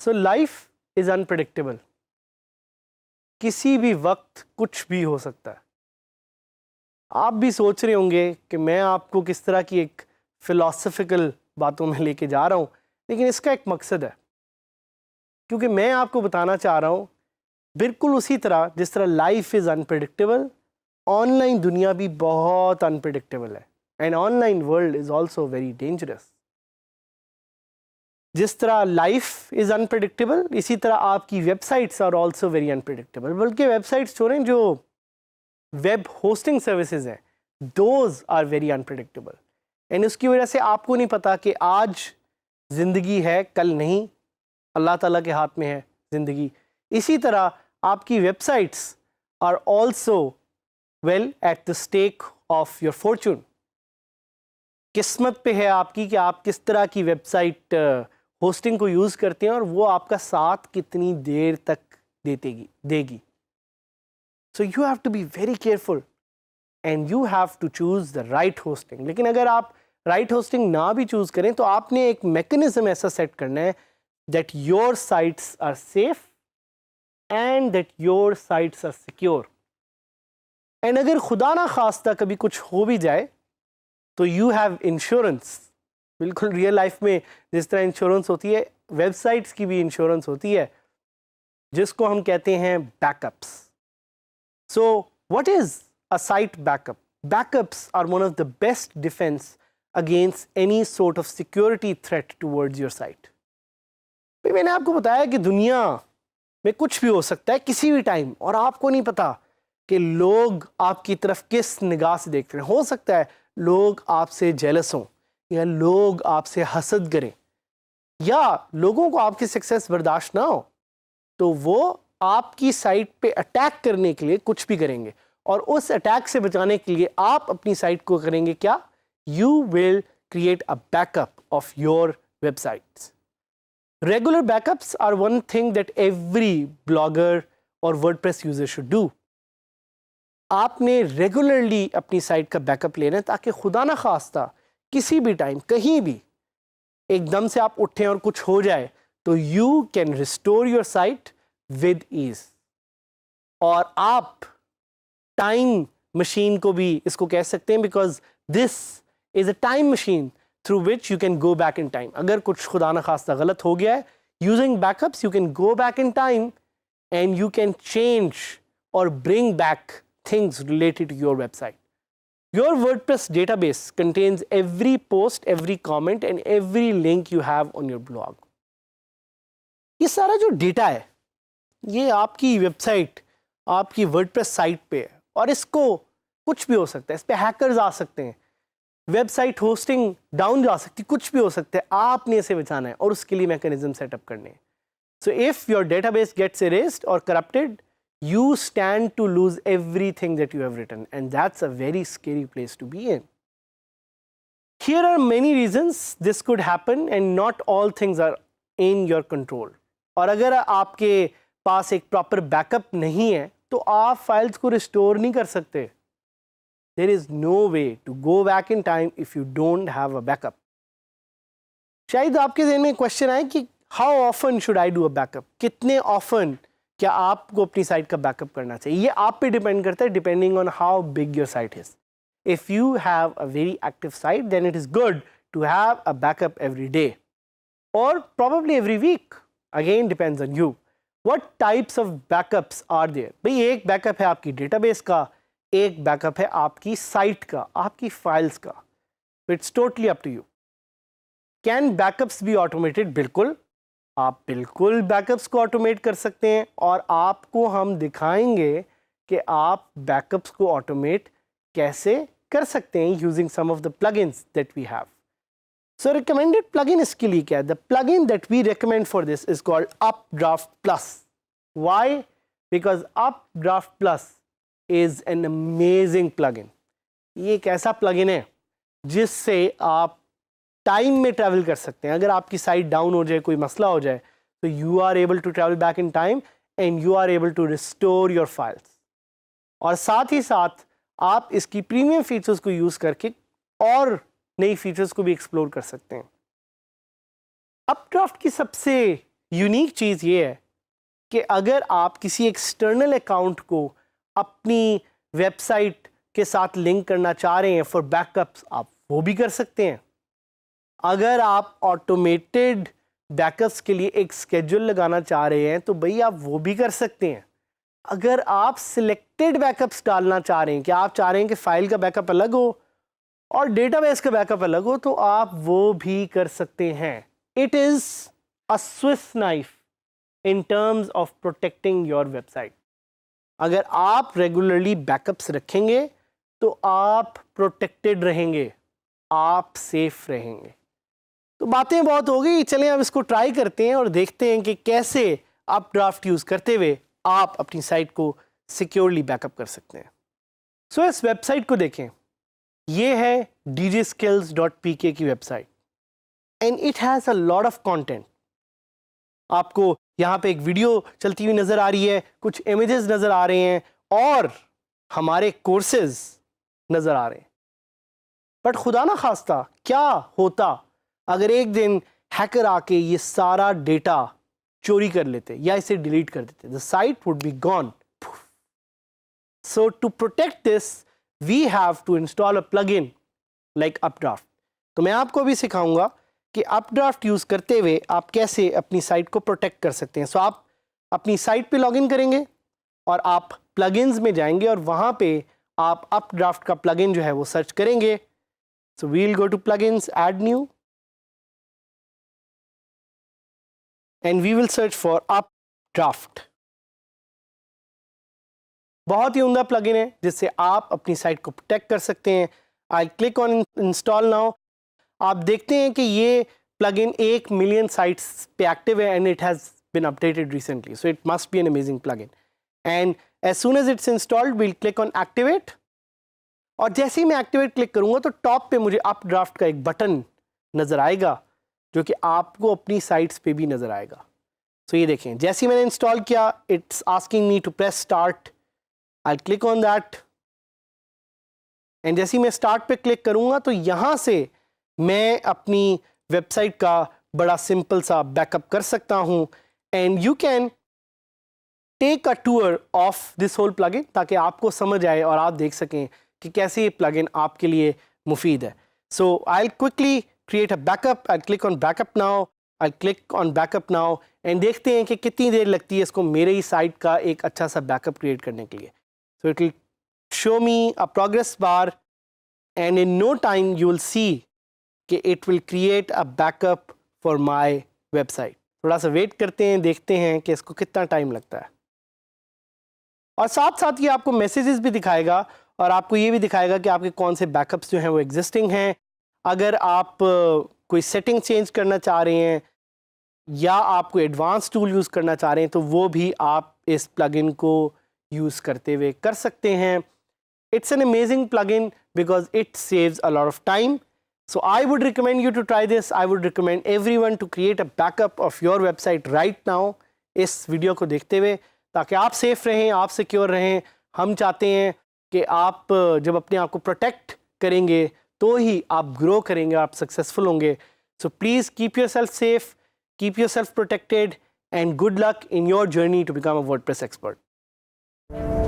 So life is unpredictable किसी भी वक्त कुछ भी हो सकता है। आप भी सोच रहे होंगे कि मैं आपको किस तरह की एक फ़िलासफ़िकल बातों में लेके जा रहा हूँ, लेकिन इसका एक मकसद है। क्योंकि मैं आपको बताना चाह रहा हूँ, बिल्कुल उसी तरह, जिस तरह लाइफ इज़ अनप्रडिक्टेबल ऑनलाइन दुनिया भी बहुत अनप्रडिक्टेबल है। And online world is also very dangerous जिस तरह लाइफ इज़ अनप्रडिक्टेबल इसी तरह आपकी websites are also very unpredictable बल्कि वेबसाइट्स छोड़ें जो वेब होस्टिंग सर्विसेज़ हैं those are very unpredictable and उसकी वजह से आपको नहीं पता कि आज ज़िंदगी है, कल नहीं, अल्लाह ताला के हाथ में है ज़िंदगी। इसी तरह आपकी websites are also well at the stake of your fortune किस्मत पे है आपकी कि आप किस तरह की वेबसाइट होस्टिंग को यूज़ करते हैं और वो आपका साथ कितनी देर तक देतेगी, देगी। So you have to be very careful and you have to choose the right hosting लेकिन अगर आप राइट right होस्टिंग ना भी चूज़ करें तो आपने एक मैकेनिज्म ऐसा सेट करना है that your sites are safe and that your sites are secure and अगर खुदा ना खास्ता कभी कुछ हो भी जाए तो यू हैव इंश्योरेंस बिल्कुल रियल लाइफ में जिस तरह इंश्योरेंस होती है वेबसाइट्स की भी इंश्योरेंस होती है, जिसको हम कहते हैं backups so what is a site backup backups are one of the best defence against any sort of security threat towards your site मैंने आपको बताया कि दुनिया में कुछ भी हो सकता है किसी भी टाइम और आपको नहीं पता कि लोग आपकी तरफ़ किस निगाह से देखते हैं। हो सकता है लोग आपसे जेलस हों या लोग आपसे हसद करें या लोगों को आपकी सक्सेस बर्दाश्त ना हो तो वो आपकी साइट पे अटैक करने के लिए कुछ भी करेंगे। और उस अटैक से बचाने के लिए आप अपनी साइट को करेंगे क्या? You will create a backup of your websites regular backups are one thing that every blogger और वर्डप्रेस यूज़र शुड डू आपने रेगुलरली अपनी साइट का बैकअप लेना है ताकि खुदा ना खास्ता किसी भी टाइम कहीं भी एकदम से आप उठें और कुछ हो जाए तो you can restore your site with ease. और आप टाइम मशीन को भी इसको कह सकते हैं because this is a time machine through which you can go back in time अगर कुछ खुदा न खास्ता गलत हो गया है using backups you can go back in time and you can change और bring back things related to your website Your WordPress database contains every post, every comment and every link you have on your blog. ये सारा जो data है ये आपकी website, आपकी WordPress site पर है और इसको कुछ भी हो सकता है, इस पर हैकर्स आ सकते हैं। वेबसाइट होस्टिंग डाउन जा सकती, कुछ भी हो सकता है, आपने इसे बचाना है और उसके लिए मैकेनिज्म सेटअप करने so if your database gets erased और corrupted you stand to lose everything that you have written and that's a very scary place to be in here are many reasons this could happen and not all things are in your control और अगर आपके पास एक proper backup नहीं है तो आप files को restore नहीं कर सकते। There is no way to go back in time if you don't have a backup शायद आपके जहन में क्वेश्चन आए कि how often should I do a backup कितने ऑफन क्या आपको अपनी साइट का बैकअप करना चाहिए? ये आप पे डिपेंड करता है depending on how big your site is if you have a very active site then it is good to have a backup every day और probably every week again depends on you what types of backups are there भाई, एक backup है आपकी database का, एक backup है आपकी site का, आपकी फाइल्स का। It's totally up to you can backups भी ऑटोमेटेड बिल्कुल। आप बिल्कुल बैकअप्स को ऑटोमेट कर सकते हैं और आपको हम दिखाएँगे कि आप बैकअप्स को ऑटोमेट कैसे कर सकते हैं using some of the plugins that we have so recommended plugin इसके लिए क्या है we recommend for this is called Updraft Plus why because Updraft Plus is an amazing plugin. ये एक ऐसा प्लगइन है जिससे आप टाइम में ट्रैवल कर सकते हैं। अगर आपकी साइट डाउन हो जाए, कोई मसला हो जाए तो you are able to travel back in time and you are able to restore your files और साथ ही साथ आप इसकी प्रीमियम फीचर्स को यूज़ करके और नई फीचर्स को भी एक्सप्लोर कर सकते हैं। अपड्राफ्ट की सबसे यूनिक चीज़ ये है कि अगर आप किसी एक्सटर्नल अकाउंट को अपनी वेबसाइट के साथ लिंक करना चाह रहे हैं फॉर बैकअप्स आप वो भी कर सकते हैं। अगर आप ऑटोमेटेड बैकअप्स के लिए एक स्केड्यूल लगाना चाह रहे हैं तो भाई आप वो भी कर सकते हैं। अगर आप सिलेक्टेड बैकअप्स डालना चाह रहे हैं कि आप चाह रहे हैं कि फ़ाइल का बैकअप अलग हो? और डेटाबेस का बैकअप अलग हो तो आप वो भी कर सकते हैं। It is a Swiss knife in terms of protecting your website अगर आप रेगुलरली बैकअप्स रखेंगे तो आप प्रोटेक्टेड रहेंगे आप सेफ़ रहेंगे। तो बातें बहुत हो गई चलें अब इसको ट्राई करते हैं और देखते हैं कि कैसे आप ड्राफ्ट यूज़ करते हुए आप अपनी साइट को सिक्योरली बैकअप कर सकते हैं। सो so, इस वेबसाइट को देखें। ये है djskills.pk की website and it has a lot of content आपको यहाँ पे एक वीडियो चलती हुई नज़र आ रही है, कुछ इमेजेस नज़र आ रहे हैं, और हमारे कोर्सेज नज़र आ रहे हैं। बट खुदा ना खास्ता, क्या होता अगर एक दिन हैकर आके ये सारा डेटा चोरी कर लेते या इसे डिलीट कर देते the site would be gone so to protect this we have to install a plugin like Updraft तो मैं आपको भी सिखाऊँगा कि अपड्राफ्ट यूज़ करते हुए आप कैसे अपनी साइट को प्रोटेक्ट कर सकते हैं। सो so, आप अपनी साइट पे लॉगिन करेंगे और आप प्लगइन्स में जाएँगे और वहाँ पे आप अपड्राफ्ट का प्लगइन जो है वो सर्च करेंगे। So we'll go to plug plugins add new and we will search for Updraft बहुत ही उमदा प्लगइन है, जिससे आप अपनी साइट को प्रोटेक्ट कर सकते हैं। I click on install now आप देखते हैं कि ये प्लगइन एक मिलियन साइट्स पे एक्टिव है and it has been updated recently, so it must be an amazing plugin. And as soon as it's installed, we'll click on activate और जैसे ही मैं एक्टिवेट क्लिक करूँगा तो टॉप पे मुझे अप ड्राफ्ट का एक बटन नज़र आएगा, जो कि आपको अपनी साइट्स पे भी नज़र आएगा। सो so ये देखें, जैसे ही मैंने इंस्टॉल किया it's asking me to press start I click on that and जैसे ही मैं स्टार्ट पे क्लिक करूँगा तो यहाँ से मैं अपनी वेबसाइट का बड़ा सिंपल सा बैकअप कर सकता हूँ। And you can take a tour of this whole plugin ताकि आपको समझ आए और आप देख सकें कि कैसे ये प्लगइन आपके लिए मुफीद है। So I quickly create a backup I click on backup now. I click on backup now. And देखते हैं कि कितनी देर लगती है इसको मेरे ही साइट का एक अच्छा सा बैकअप क्रिएट करने के लिए। So it will show me a progress bar and in no time you will see कि it will create a backup for my website थोड़ा सा वेट करते हैं, देखते हैं कि इसको कितना टाइम लगता है। और साथ साथ ये आपको मैसेजेस भी दिखाएगा और आपको ये भी दिखाएगा कि आपके कौन से बैकअप्स जो हैं वो एग्जिस्टिंग हैं। अगर आप कोई सेटिंग चेंज करना चाह रहे हैं या आप कोई एडवांस टूल यूज़ करना चाह रहे हैं तो वो भी आप इस प्लगइन को यूज़ करते हुए कर सकते हैं। It's an amazing plugin because it saves a lot of time so so i would recommend you to try this. I would recommend everyone to create a backup of your website right now इस video को देखते हुए, ताकि आप safe रहें, आप secure रहें। हम चाहते हैं कि आप, जब अपने आप को प्रोटेक्ट करेंगे तो ही आप ग्रो करेंगे, आप सक्सेसफुल होंगे। So please keep yourself safe keep yourself protected and good luck in your journey to become a word expert you